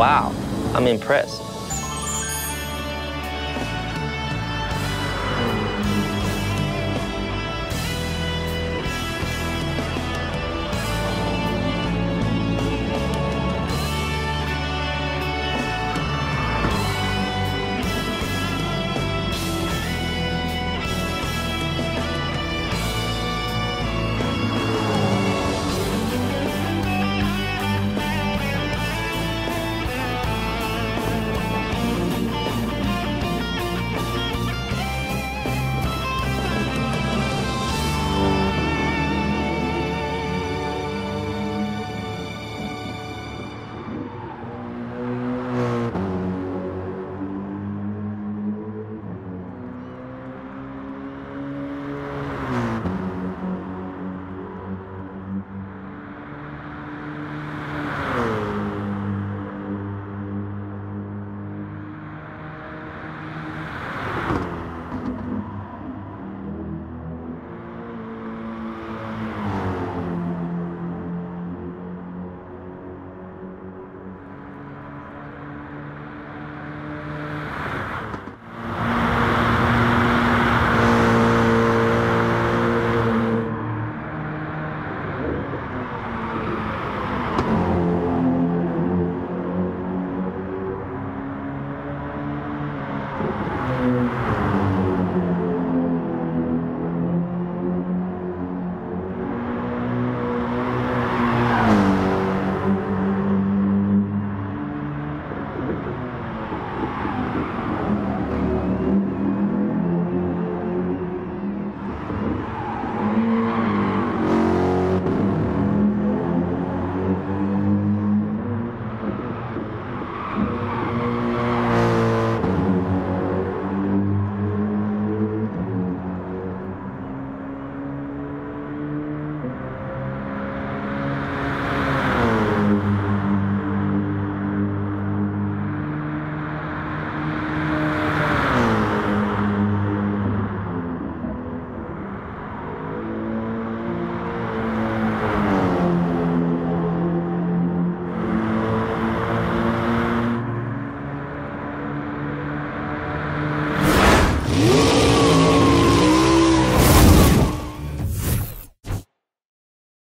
wow, I'm impressed.